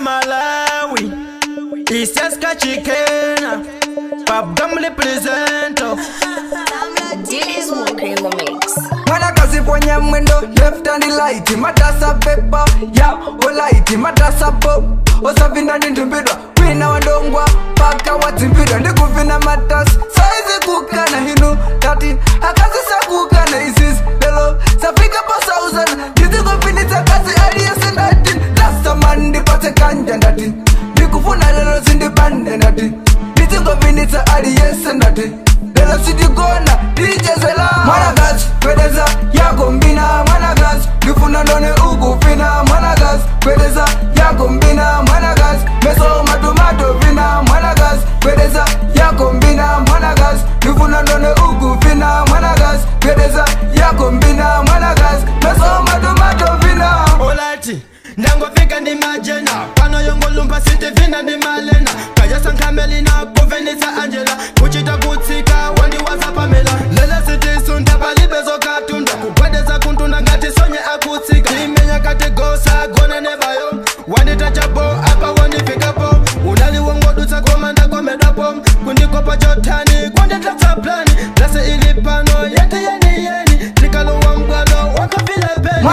Malawi Isiaska Chikena Pap Gamle presento. Kwenye mwendo left and light. Matasa pepa ya olaiti matasa pop. Osavinda ndindimbidwa wina wadongwa paka wadzimbidwa ndikuvina matasi ndo vinitsa aliyense ndati ndela sitigona ndijezela angela kuchita kutsika wandiwaza pamela. Lele sitisunta palibe zokatunda kugwedeza kuntunda ngati sonye akutsika. Imenya kati gosa gona nebayo wanditachapo apa wandifikapo unaliwongodutsa komanda komedwapo kundikopa chotani kwanditatsa plani. Lase ili pano yete yeni yeni. Tikalowa mbwalo wakavile peni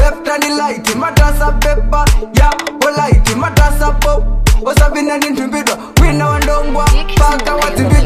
left and the light in my dress up paper. Yeah, oh light in my dress up up. Oh, Sabina, Nintu Bido, we know and don't walk back. I want to be